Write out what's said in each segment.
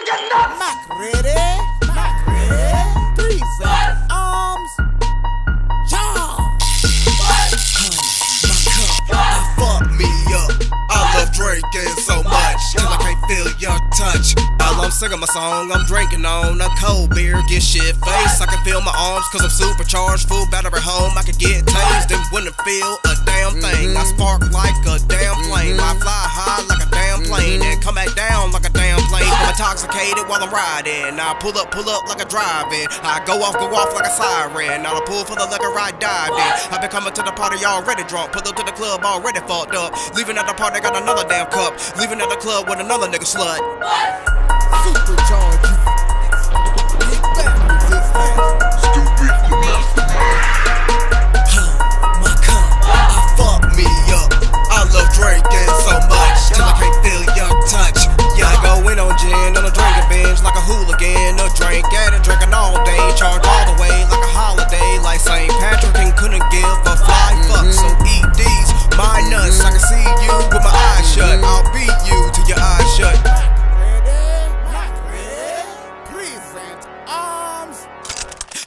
to get nuts! Mac ready? Mac ready? Three fat arms. Yeah. fuck me up. I love drinking so much till I can't feel your touch. While I'm singing my song, I'm drinking on a cold beer. Get shit face. I can feel my arms cause I'm supercharged. Full battery home, I can get tased and wouldn't feel a damn thing. I mm-hmm. spark like a damn flame. I fly high like intoxicated while I'm riding. I pull up, pull up like a driving. I go off, go off like a siren. Now I pull for the liquor I dive in. I been coming to the party already drunk. Pull up to the club already fucked up. Leaving at the party, got another damn cup. Leaving at the club with another nigga slut. Supercharge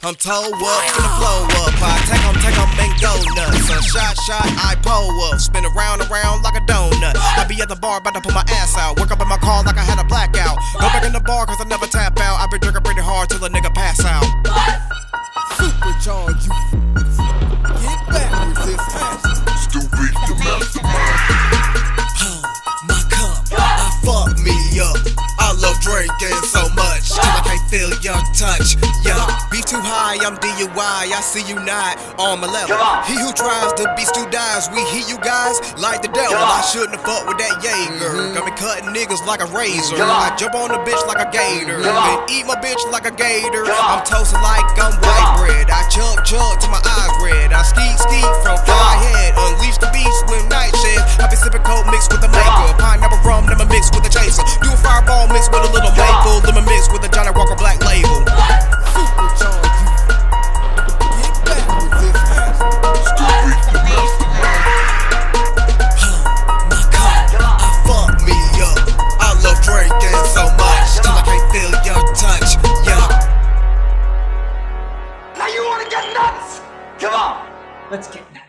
I'm toe up, finna flow up. I take 'em, take 'em, and go nuts. A shot, shot, I pull up. Spin around, around like a donut. I be at the bar, about to put my ass out. Work up in my car like I had a blackout. Go back in the bar, cause I never tap out. I been drinking pretty hard till a nigga pass out. Supercharge you. Get back with this ass. My cup, I fuck me up. I love drinking so much till I can't feel your touch. Yeah, too high, I'm DUI. I see you not on my level. He who tries to be stu dies. We hear you guys like the devil. I shouldn't have fucked with that Jaeger. Got me cutting niggas like a razor. I jump on the bitch like a gator. Then eat my bitch like a gator. I'm toasted like I'm white bread. nuts! Come on, let's get nuts.